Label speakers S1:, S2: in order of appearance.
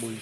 S1: Bùi.